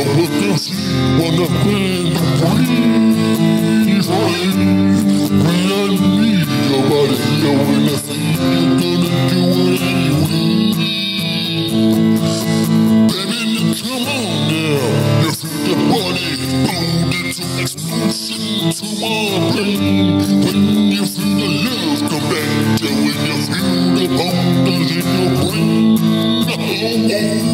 wanna feel the breeze, rain. When I need your body here, when I see you, gonna do it anyway. Baby, come on now, you feel the body, boom, into explosion to my brain. When you feel the love come back, to when you feel the boulders in your brain. Oh, oh,